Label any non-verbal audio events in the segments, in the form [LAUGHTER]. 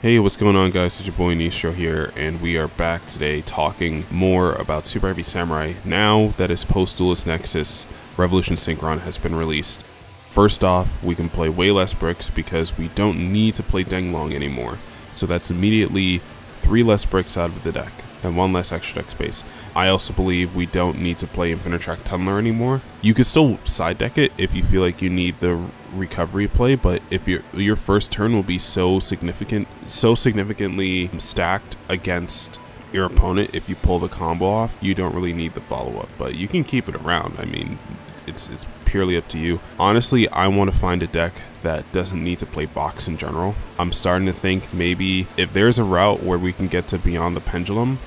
Hey, what's going on guys? It's your boy Nistro here, and we are back today talking more about Super Heavy Samurai now that its post-Duelist Nexus Revolution Synchron has been released. First off, we can play way less bricks because we don't need to play Denglong anymore, so that's immediately three less bricks out of the deck and one less extra deck space. I also believe we don't need to play Infinitrack Tunneler anymore. You could still side deck it if you feel like you need the recovery play, but if your your first turn will be so significant, so significantly stacked against your opponent if you pull the combo off, you don't really need the follow up. But you can keep it around. I mean, it's it's purely up to you. Honestly, I want to find a deck that doesn't need to play box in general. I'm starting to think maybe if there's a route where we can get to beyond the pendulum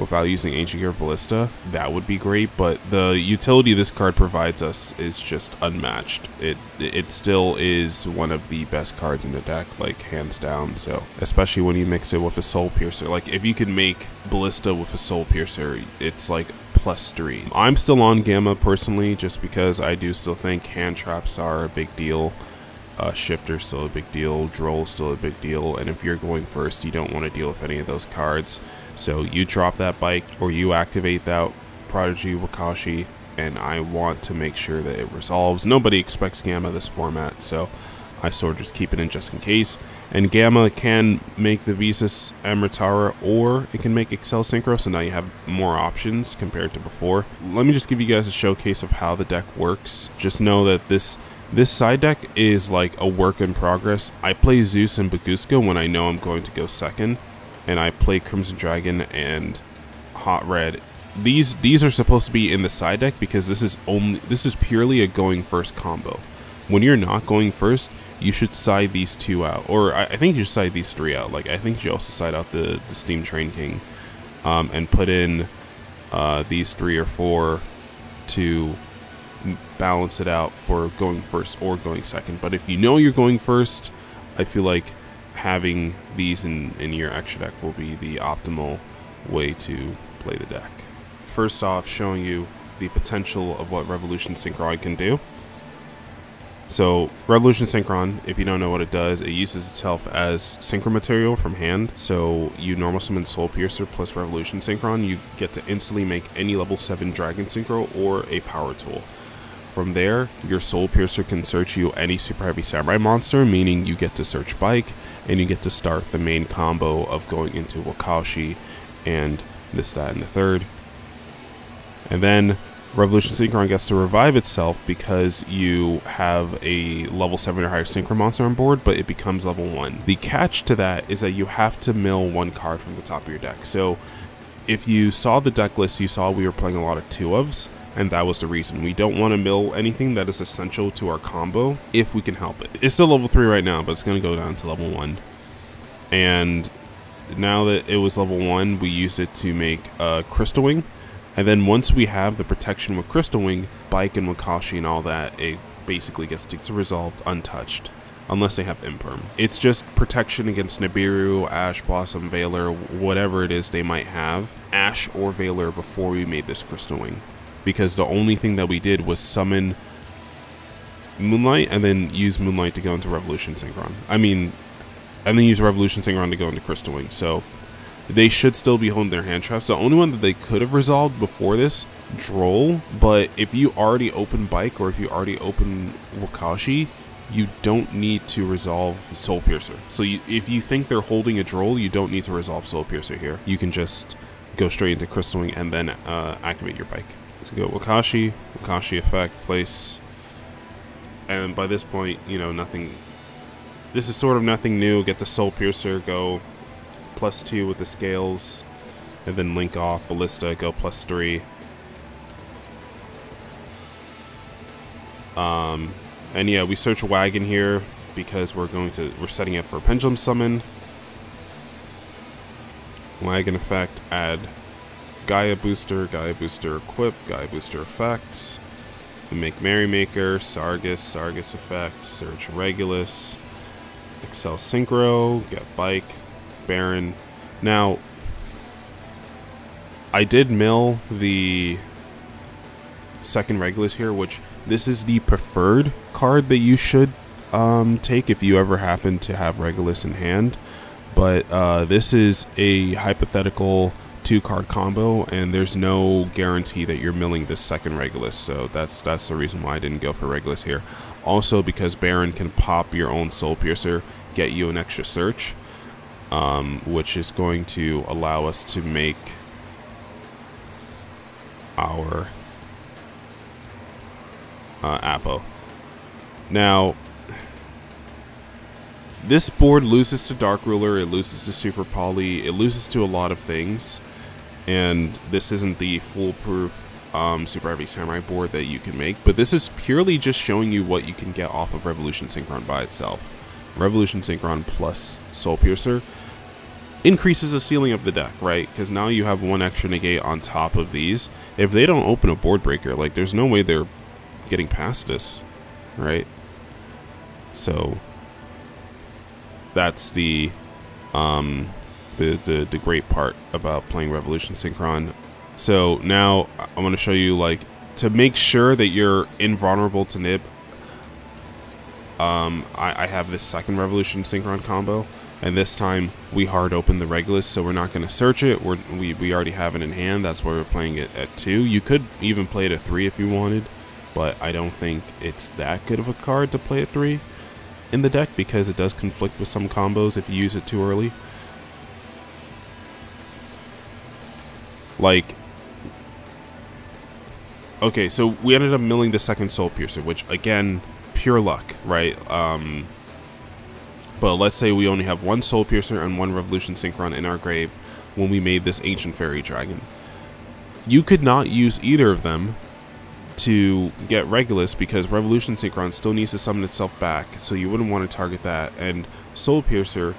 without using Ancient Gear Ballista, that would be great. But the utility this card provides us is just unmatched. It it still is one of the best cards in the deck, like hands down. So especially when you mix it with a Soul Piercer, like if you can make Ballista with a Soul Piercer, it's like plus three. I'm still on Gamma personally, just because I do still think hand traps are a big deal. Uh, shifter still a big deal, Droll still a big deal, and if you're going first, you don't want to deal with any of those cards. So you drop that bike or you activate that Prodigy Wakashi, and I want to make sure that it resolves. Nobody expects Gamma this format, so I sort of just keep it in just in case. And Gamma can make the Visas Amritara or it can make Accel Synchro, so now you have more options compared to before. Let me just give you guys a showcase of how the deck works. Just know that this this side deck is like a work in progress. I play Zeus and Bagooska when I know I'm going to go second, and I play Crimson Dragon and Hot Red. These these are supposed to be in the side deck because this is only this is purely a going first combo. When you're not going first, you should side these two out, or I, I think you should side these three out. Like I think you also side out the the Steam Train King, um, and put in uh, these three or four to balance it out for going first or going second. But if you know you're going first, I feel like having these in, in your extra deck will be the optimal way to play the deck. First off, showing you the potential of what Revolution Synchron can do. So Revolution Synchron, if you don't know what it does, it uses itself as synchro material from hand. So you normal summon Soul Piercer plus Revolution Synchron, you get to instantly make any level 7 Dragon Synchro or a Power Tool. From there, your Soul Piercer can search you any Super Heavy Samurai monster, meaning you get to search Bike, and you get to start the main combo of going into Wakashi and this, that, and the third. And then Revolution Synchron gets to revive itself because you have a level 7 or higher Synchro monster on board, but it becomes level 1. The catch to that is that you have to mill one card from the top of your deck. So if you saw the deck list, you saw we were playing a lot of two ofs, and that was the reason. We don't want to mill anything that is essential to our combo if we can help it. It's still level 3 right now, but it's going to go down to level 1. And now that it was level 1, we used it to make a Crystal Wing, and then once we have the protection with Crystal Wing, Bike and Wakashi and all that, it basically gets, resolved untouched. Unless they have Imperm. It's just protection against Nibiru, Ash, Blossom, Veiler, whatever it is they might have. Ash or Veiler before we made this Crystal Wing. Because the only thing that we did was summon Moonlight and then use Moonlight to go into Revolution Synchron. I mean, and then use Revolution Synchron to go into Crystal Wing. So they should still be holding their hand traps. The only one that they could have resolved before this, Droll. But if you already open Bike or if you already open Wakashi, you don't need to resolve Soul Piercer. So you, if you think they're holding a Droll, you don't need to resolve Soul Piercer here. You can just go straight into Crystal Wing and then uh, activate your Bike. So go Wakashi, Wakashi effect, place. And by this point, you know, nothing... This is sort of nothing new. Get the Soul Piercer, go plus two with the scales, and then link off ballista, go plus three. Um, and yeah, we search wagon here because we're going to we're setting it for pendulum summon. Wagon effect, add Gaia booster, Gaia booster equip, Gaia booster effects. We make Merrymaker, Sargus, Sargus effect, search Regulus, Accel Synchro, get Bike, Baron. Now, I did mill the second Regulus here, which this is the preferred card that you should um, take if you ever happen to have Regulus in hand. but uh, this is a hypothetical two card combo, and there's no guarantee that you're milling this second Regulus. So that's that's the reason why I didn't go for Regulus here. Also, because Baron can pop your own Soul Piercer, get you an extra search, um, which is going to allow us to make our uh, Apo. Now, this board loses to Dark Ruler, it loses to Super Poly, it loses to a lot of things, and this isn't the foolproof um, Super Heavy Samurai board that you can make, but this is purely just showing you what you can get off of Revolution Synchron by itself. Revolution Synchron plus Soul Piercer increases the ceiling of the deck, right? Because now you have one extra negate on top of these. If they don't open a board breaker, like there's no way they're getting past this, right? So that's the um the, the the great part about playing Revolution Synchron. So now I want to show you like to make sure that you're invulnerable to nib. Um, I, I have this second Revolution Synchron combo, and this time we hard open the Regulus, so we're not going to search it. We're, we we already have it in hand. That's why we're playing it at two. You could even play it at three if you wanted, but I don't think it's that good of a card to play at three in the deck because it does conflict with some combos if you use it too early. Like, okay, so we ended up milling the second Soul Piercer, which again, pure luck, right? Um, but let's say we only have one Soul Piercer and one Revolution Synchron in our grave when we made this Ancient Fairy Dragon. You could not use either of them to get Regulus because Revolution Synchron still needs to summon itself back, so you wouldn't want to target that. And Soul Piercer,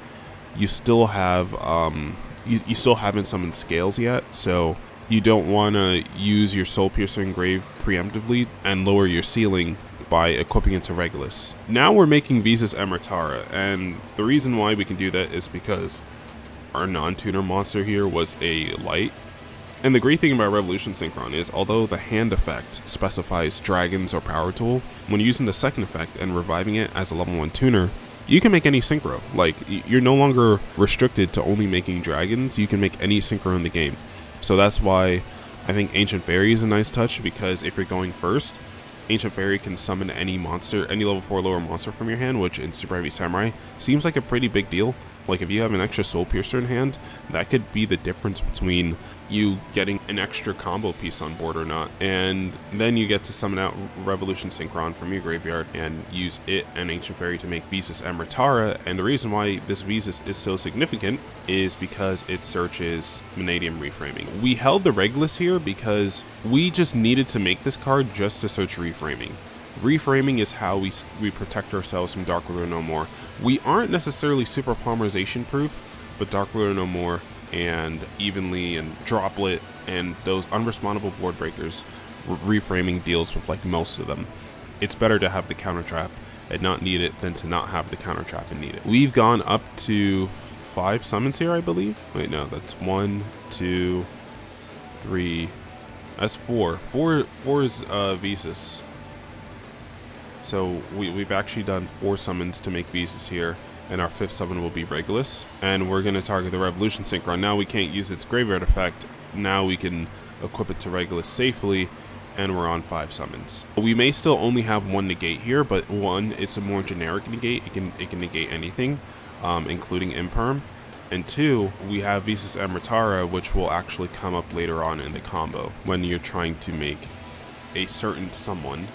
you still have, um, you, you still haven't summoned Scales yet, so you don't want to use your Soul Piercer Engrave preemptively and lower your ceiling by equipping it to Regulus. Now we're making Visas Amritara, and the reason why we can do that is because our non-tuner monster here was a light, and the great thing about Revolution Synchron is, although the hand effect specifies dragons or power tool, when using the second effect and reviving it as a level 1 tuner, you can make any synchro. Like, you're no longer restricted to only making dragons, you can make any synchro in the game. So that's why I think Ancient Fairy is a nice touch, because if you're going first, Ancient Fairy can summon any monster, any level 4 lower monster from your hand, which in Super Heavy Samurai seems like a pretty big deal. Like if you have an extra Soul Piercer in hand, that could be the difference between you getting an extra combo piece on board or not. And then you get to summon out Revolution Synchron from your graveyard and use it and Ancient Fairy to make Visas Amritara. And the reason why this Visas is so significant is because it searches Mannadium Reframing. We held the Regulus here because we just needed to make this card just to search Reframing. Reframing is how we, we protect ourselves from Dark Ruler No More. We aren't necessarily super polymerization proof, but Dark Ruler No More and Evenly and Droplet and those unrespondable board breakers, reframing deals with like most of them. It's better to have the counter trap and not need it than to not have the counter trap and need it. We've gone up to five summons here, I believe. Wait, no, that's one, two, three. That's four. Four, four is uh, Visas. So we, we've actually done four summons to make Visas here, and our fifth summon will be Regulus, and we're going to target the Revolution Synchron. Now we can't use its graveyard effect, now we can equip it to Regulus safely, and we're on five summons. We may still only have one negate here, but one, it's a more generic negate, it can, it can negate anything, um, including Imperm. And two, we have Visas Amritara, which will actually come up later on in the combo when you're trying to make a certain someone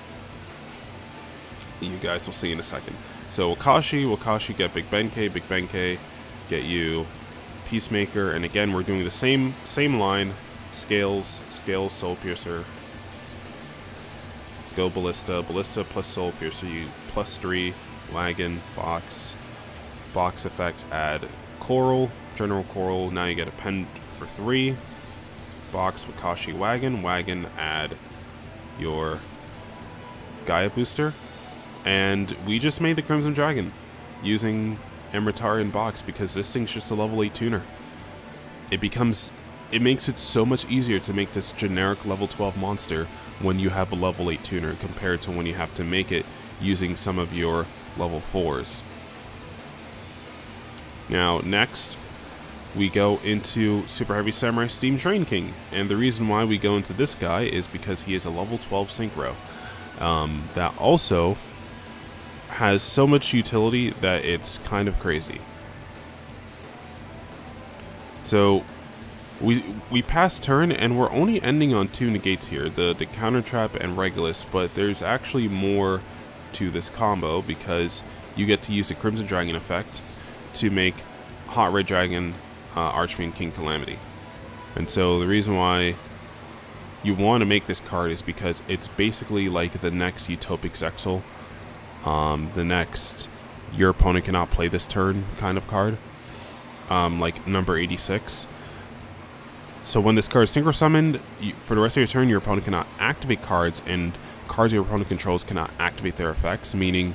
you guys will see in a second. So Wakashi, Wakashi get Big Benkei, Big Benkei get you Peacemaker, and again we're doing the same same line, Scales, Scales, Soul Piercer, go Ballista, Ballista plus Soul Piercer, you plus three, Wagon, Box, Box effect, add Coral, General Coral, now you get a pen for three, Box, Wakashi, Wagon, Wagon, add your Gaia booster, and we just made the Crimson Dragon using Emertarian Box because this thing's just a level 8 tuner. It becomes it makes it so much easier to make this generic level 12 monster when you have a level 8 tuner compared to when you have to make it using some of your level 4s. Now, next, we go into Super Heavy Samurai Steam Train King. And the reason why we go into this guy is because he is a level 12 Synchro. Um, that also has so much utility that it's kind of crazy. So we we pass turn and we're only ending on two negates here, the, the counter trap and Regulus, but there's actually more to this combo because you get to use the Crimson Dragon effect to make Hot Red Dragon uh, Archfiend King Calamity. And so the reason why you want to make this card is because it's basically like the next Utopic Zexal, um, the next your opponent cannot play this turn kind of card, um, like number 86. So when this card is synchro summoned, you, for the rest of your turn, your opponent cannot activate cards, and cards your opponent controls cannot activate their effects, meaning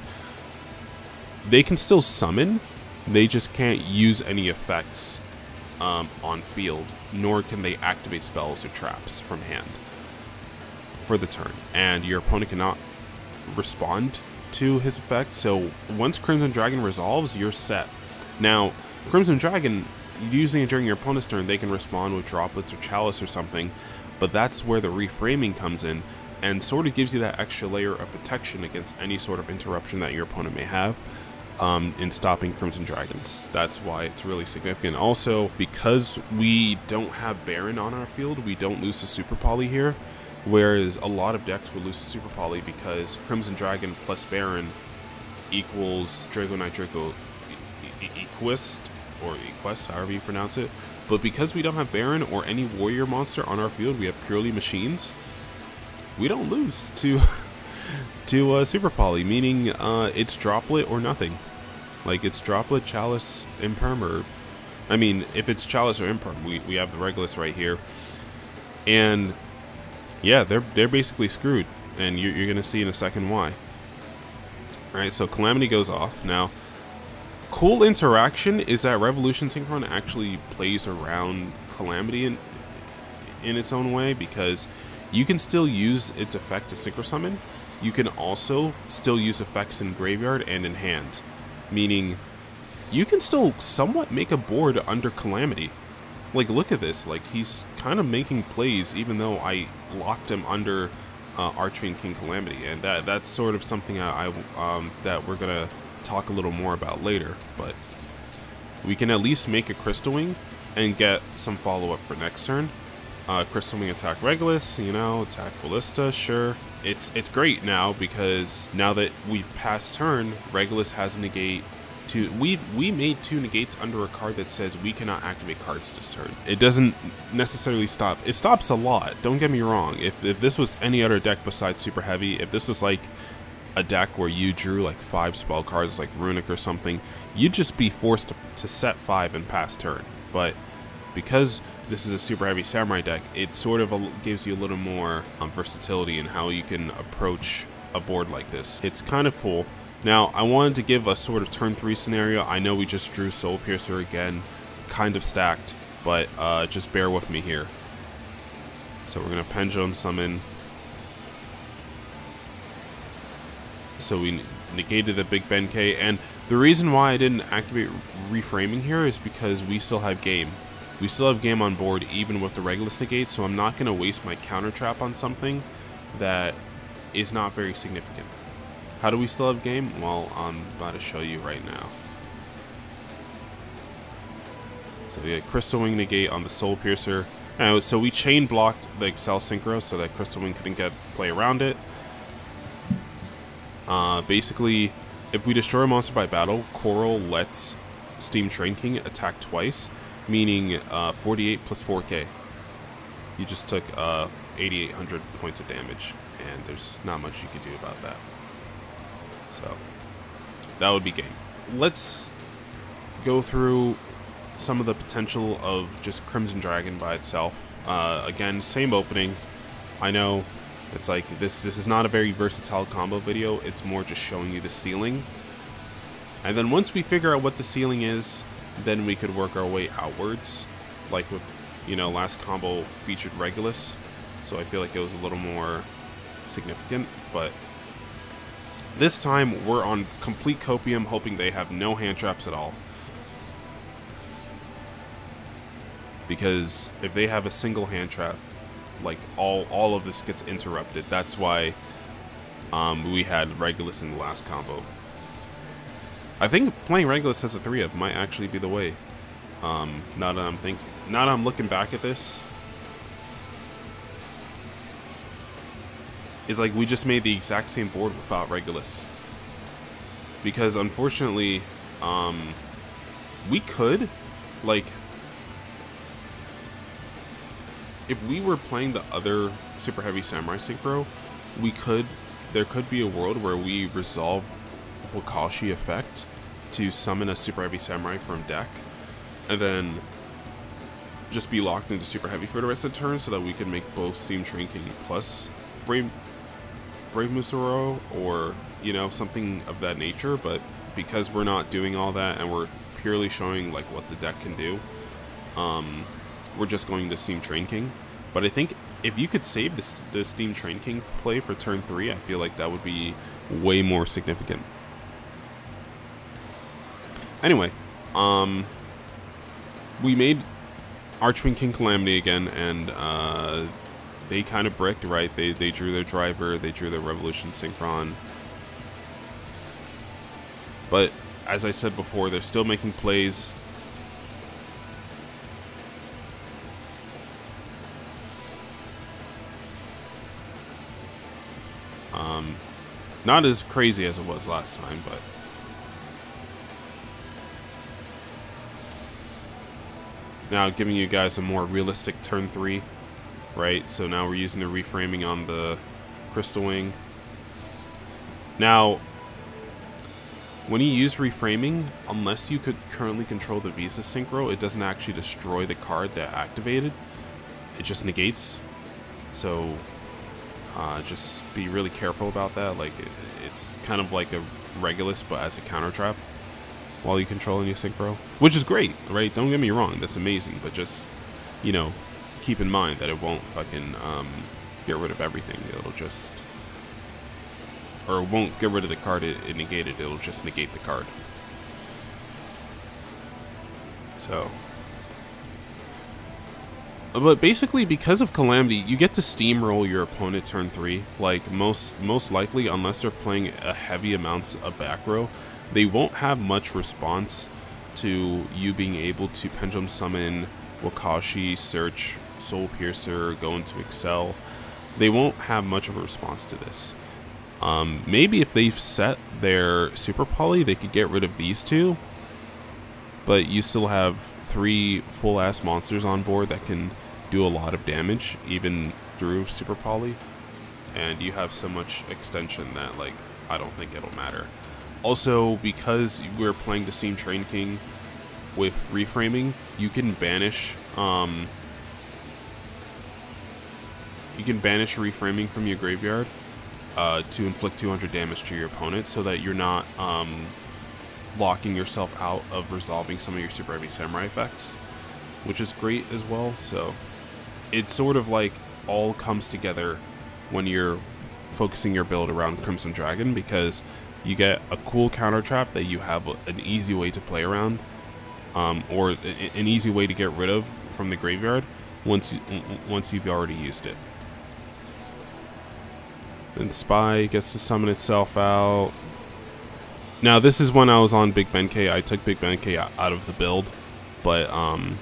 they can still summon, they just can't use any effects um, on field, nor can they activate spells or traps from hand for the turn. And your opponent cannot respond to his effect. So once Crimson Dragon resolves, you're set. Now, Crimson Dragon, using it during your opponent's turn, they can respond with droplets or chalice or something, but that's where the reframing comes in and sort of gives you that extra layer of protection against any sort of interruption that your opponent may have um, in stopping Crimson Dragons. That's why it's really significant. Also, because we don't have Baron on our field, we don't lose to Super Poly here, whereas a lot of decks would lose to Super Poly because Crimson Dragon plus Baron equals Draco Knight Draco Equist, or Equest, however you pronounce it. But because we don't have Baron or any warrior monster on our field, we have purely machines, we don't lose to [LAUGHS] to uh, Super Poly, meaning uh, it's droplet or nothing. Like it's droplet, chalice, imperm, or I mean, if it's chalice or imperm, we, we have the Regulus right here, and yeah, they're they're basically screwed, and you're, you're gonna see in a second why. All right, so Calamity goes off now. Cool interaction is that Revolution Synchron actually plays around Calamity in in its own way because you can still use its effect to synchro summon. You can also still use effects in graveyard and in hand, meaning you can still somewhat make a board under Calamity. Like, look at this. Like, he's kind of making plays even though I locked him under uh, Archfiend King Calamity, and that that's sort of something I, I um, that we're gonna talk a little more about later. But we can at least make a Crystal Wing and get some follow up for next turn. Uh, Crystal Wing attack Regulus, you know, attack Ballista, sure. It's it's great now because now that we've passed turn, Regulus has negate to we we made two negates under a card that says we cannot activate cards this turn. It doesn't necessarily stop. It stops a lot. Don't get me wrong. If if this was any other deck besides Super Heavy, if this was like a deck where you drew like five spell cards like Runic or something, you'd just be forced to, to set five and pass turn. But because this is a super heavy samurai deck, it sort of gives you a little more um, versatility in how you can approach a board like this. It's kind of cool. Now, I wanted to give a sort of turn three scenario. I know we just drew Soul Piercer again, kind of stacked, but uh, just bear with me here. So we're going to Pendulum Summon. So we negated the Big Benkei, and the reason why I didn't activate reframing here is because we still have game. We still have game on board even with the Regulus negate, so I'm not going to waste my counter trap on something that is not very significant. How do we still have game? Well, I'm about to show you right now. So we had Crystal Wing negate on the Soul Piercer. Now, so we chain blocked the Accel Synchro so that Crystal Wing couldn't get play around it. Uh, basically, if we destroy a monster by battle, Coral lets Steam Train King attack twice, meaning uh, 48 plus 4k. You just took uh, 8,800 points of damage, and there's not much you could do about that. So, that would be game. Let's go through some of the potential of just Crimson Dragon by itself. Uh, again, same opening. I know it's like this this is not a very versatile combo video. It's more just showing you the ceiling. And then once we figure out what the ceiling is, then we could work our way outwards. Like with, you know, last combo featured Regulus. So I feel like it was a little more significant. But this time, we're on complete copium, hoping they have no hand traps at all. Because if they have a single hand trap, like all all of this gets interrupted. That's why um, we had Regulus in the last combo. I think playing Regulus as a three of might actually be the way. Um, now that I'm thinking, now that I'm looking back at this, is like we just made the exact same board without Regulus. Because unfortunately, um, we could, like, if we were playing the other Super Heavy Samurai Synchro, we could, there could be a world where we resolve Wakashi effect to summon a Super Heavy Samurai from deck, and then just be locked into Super Heavy for the rest of the turn so that we can make both Steam Train King plus Brave, Brave Musoro or, you know, something of that nature, but because we're not doing all that and we're purely showing like what the deck can do, um, we're just going to Steam Train King. But I think if you could save this, the Steam Train King play for turn 3, I feel like that would be way more significant. Anyway, um, we made Archfiend King Calamity again, and uh, they kind of bricked, right? They, they drew their driver, they drew their Revolution Synchron. But as I said before, they're still making plays. Um, not as crazy as it was last time, but now giving you guys a more realistic turn three, right? So now we're using the reframing on the Crystal Wing. Now, when you use reframing, unless you could currently control the Visa Synchro, it doesn't actually destroy the card that activated. It just negates. So uh, just be really careful about that. Like it, it's kind of like a Regulus, but as a counter trap while you control any synchro, which is great, right? Don't get me wrong, that's amazing, but just you know, keep in mind that it won't fucking um, get rid of everything. It'll just or it won't get rid of the card it, it negated. It'll just negate the card. So, but basically because of calamity you get to steamroll your opponent turn three like most most likely unless they're playing a heavy amounts of back row they won't have much response to you being able to pendulum summon wakashi search soul piercer go into excel they won't have much of a response to this um, maybe if they've set their super poly they could get rid of these two but you still have three full ass monsters on board that can do a lot of damage even through super poly and you have so much extension that like I don't think it'll matter. Also because we're playing the Steam Train King with reframing, you can banish um you can banish reframing from your graveyard uh, to inflict 200 damage to your opponent so that you're not um, locking yourself out of resolving some of your super heavy samurai effects, which is great as well. So it sort of like all comes together when you're focusing your build around Crimson Dragon because you get a cool counter trap that you have an easy way to play around, um, or an easy way to get rid of from the graveyard once once you've already used it. Then Spy gets to summon itself out. Now this is when I was on Big Benkei. I took Big Benkei out of the build, but um,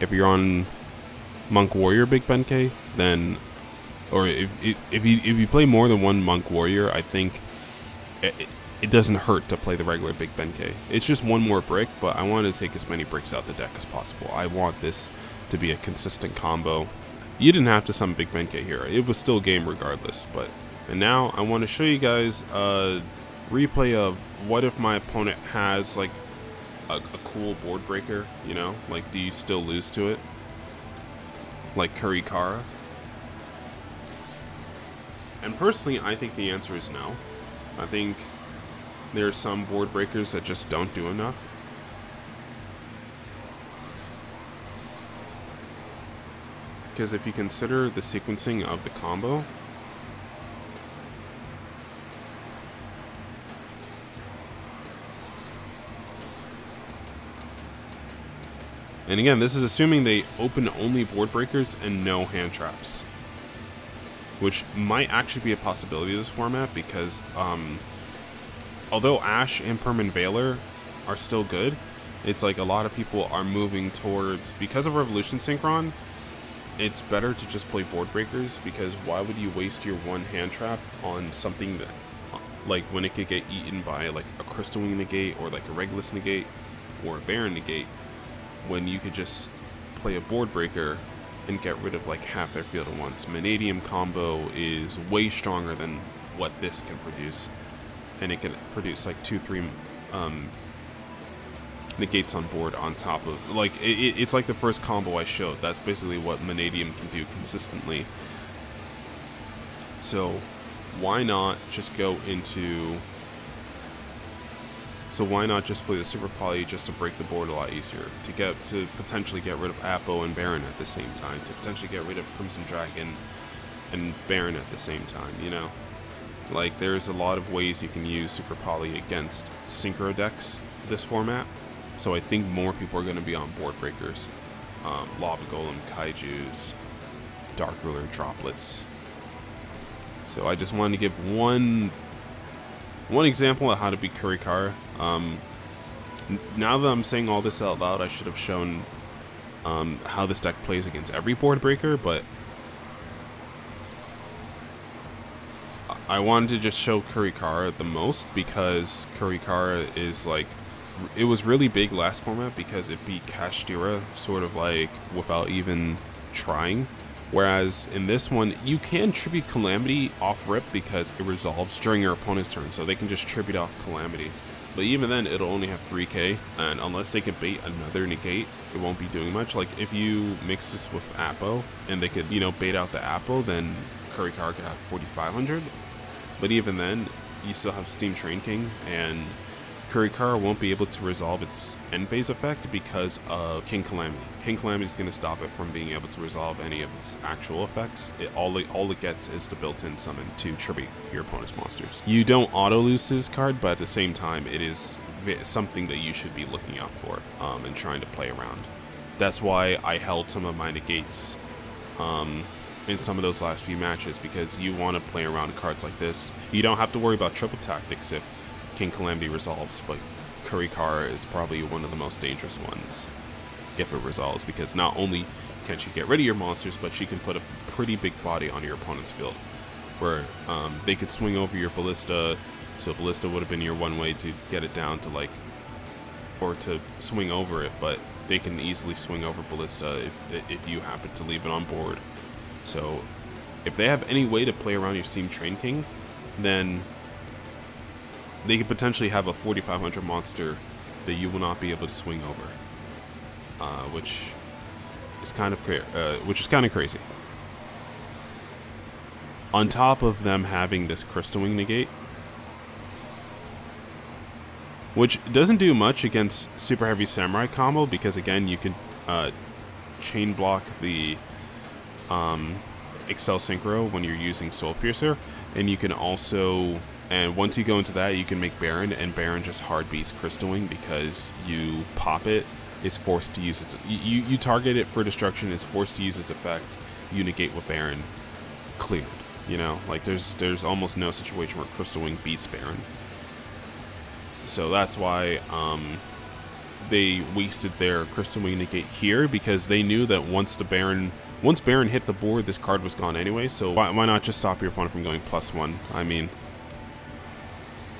if you're on Monk Warrior Big Benkei, then or if, if you if you play more than one Monk Warrior, I think it, it doesn't hurt to play the regular Big Benkei. It's just one more brick, but I wanted to take as many bricks out the deck as possible. I want this to be a consistent combo. You didn't have to summon Big Benkei here. It was still game regardless, but and now I want to show you guys a replay of what if my opponent has like a, a cool board breaker, you know? Like do you still lose to it? Like Kurikara? And personally, I think the answer is no. I think there are some board breakers that just don't do enough. Because if you consider the sequencing of the combo, And again, this is assuming they open only board breakers and no hand traps. Which might actually be a possibility of this format because um, although Ash and Permanent Veiler are still good, it's like a lot of people are moving towards, because of Revolution Synchron, it's better to just play board breakers because why would you waste your one hand trap on something that like when it could get eaten by like a crystal negate or like a regulus negate or a baron negate when you could just play a board breaker and get rid of like half their field at once. Mannadium combo is way stronger than what this can produce. And it can produce like two, three um, negates on board on top of like it, it's like the first combo I showed. That's basically what Mannadium can do consistently. So why not just go into so why not just play the Super Poly just to break the board a lot easier? To get to potentially get rid of Apo and Baron at the same time. To potentially get rid of Crimson Dragon and Baron at the same time, you know? Like, there's a lot of ways you can use Super Poly against Synchro decks this format. So I think more people are going to be on board breakers. Um, Lava Golem, Kaijus, Dark Ruler, Droplets. So I just wanted to give one one example of how to beat Kurikara. Um, now that I'm saying all this out loud, I should have shown um, how this deck plays against every board breaker, but I wanted to just show Kurikara the most because Kurikara is like it was really big last format because it beat Kashtira sort of like without even trying. Whereas in this one, you can tribute Calamity off rip because it resolves during your opponent's turn, so they can just tribute off Calamity. But even then, it'll only have 3k, and unless they can bait another negate, it won't be doing much. Like, if you mix this with Apo, and they could, you know, bait out the Apo, then Kurikara could have 4500. But even then, you still have Steam Train King, and Kurikara won't be able to resolve its end phase effect because of King Calamity. King Calamity is going to stop it from being able to resolve any of its actual effects. It, all, it, all it gets is the built-in summon to tribute your opponent's monsters. You don't auto-lose this card, but at the same time, it is something that you should be looking out for um, and trying to play around. That's why I held some of my negates um, in some of those last few matches because you want to play around cards like this. You don't have to worry about triple tactics if King Calamity resolves, but Kurikara is probably one of the most dangerous ones if it resolves, because not only can she get rid of your monsters, but she can put a pretty big body on your opponent's field, where um, they could swing over your Ballista, so Ballista would have been your one way to get it down to like, or to swing over it, but they can easily swing over Ballista if, if you happen to leave it on board. So if they have any way to play around your Steam Train King, then they could potentially have a 4500 monster that you will not be able to swing over, uh, which is kind of uh, which is kind of crazy. On top of them having this Crystal Wing negate, which doesn't do much against Super Heavy Samurai combo because again you can uh, chain block the um, Accel Synchro when you're using Soul Piercer, and you can also and once you go into that, you can make Baron, and Baron just hard beats Crystal Wing because you pop it, it's forced to use its. You, you target it for destruction, it's forced to use its effect. You negate with Baron, cleared. You know, like there's there's almost no situation where Crystal Wing beats Baron. So that's why um, they wasted their Crystal Wing negate here because they knew that once the Baron once Baron hit the board, this card was gone anyway. So why, why not just stop your opponent from going plus one? I mean,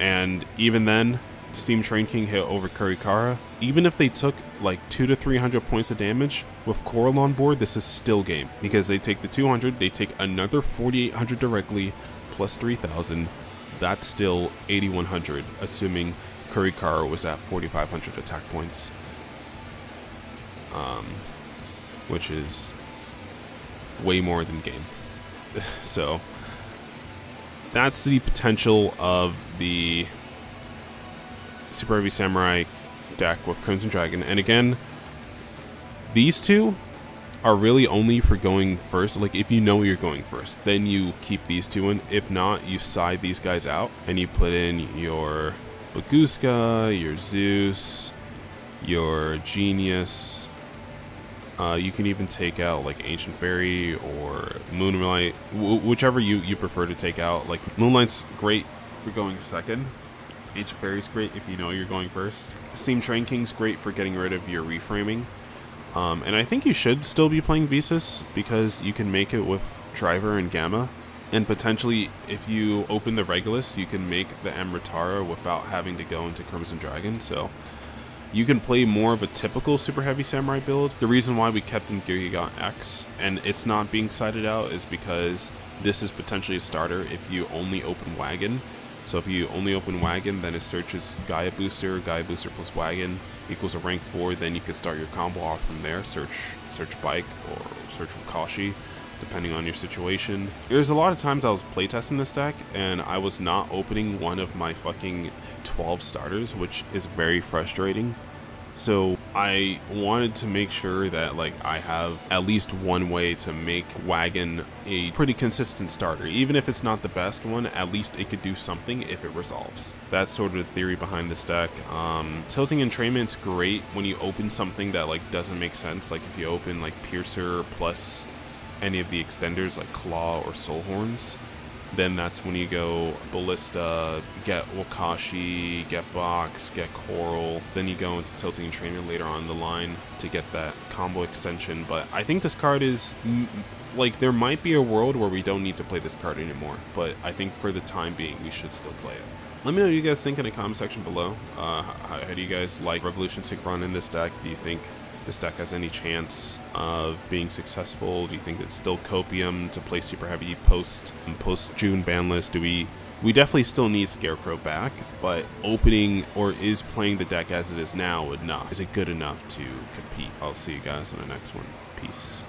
and even then, Steam Train King hit over Kurikara. Even if they took like two to 300 points of damage with Coral on board, this is still game because they take the 200, they take another 4,800 directly plus 3,000. That's still 8,100, assuming Kurikara was at 4,500 attack points. Um, which is way more than game. [LAUGHS] so that's the potential of the Super Heavy Samurai deck with Crimson Dragon. And again, these two are really only for going first. Like, if you know you're going first, then you keep these two in. If not, you side these guys out and you put in your Bagooska, your Zeus, your Genius, Uh, you can even take out like Ancient Fairy or Moonlight, whichever you, you prefer to take out. Like Moonlight's great for going second. Ancient Fairy's great if you know you're going first. Steam Train King's great for getting rid of your reframing. Um, and I think you should still be playing Visas because you can make it with Driver and Gamma. And potentially, if you open the Regulus, you can make the Amritara without having to go into Crimson Dragon. So you can play more of a typical Super Heavy Samurai build. The reason why we kept in Gear X and it's not being cited out is because this is potentially a starter if you only open Wagon. So if you only open Wagon, then it searches Gaia Booster, Gaia Booster plus Wagon equals a rank 4, then you can start your combo off from there, search search Bike or search Wakashi depending on your situation. There's a lot of times I was playtesting this deck and I was not opening one of my fucking 12 starters, which is very frustrating. So I wanted to make sure that like I have at least one way to make Wagon a pretty consistent starter. Even if it's not the best one, at least it could do something if it resolves. That's sort of the theory behind this deck. Um, tilting entrainment's great when you open something that like doesn't make sense. Like if you open like Piercer plus any of the extenders like Claw or Soul Horns, then that's when you go Ballista, get Wakashi, get Box, get Coral. Then you go into Tilting Entrainment later on the line to get that combo extension. But I think this card is like there might be a world where we don't need to play this card anymore. But I think for the time being, we should still play it. Let me know what you guys think in the comment section below. Uh, how, how do you guys like Revolution Synchron in this deck? Do you think this deck has any chance of being successful? Do you think it's still copium to play super heavy post um, post June ban list? Do we we definitely still need Scarecrow back, but opening or is playing the deck as it is now enough? Is it good enough to compete? I'll see you guys in the next one. Peace.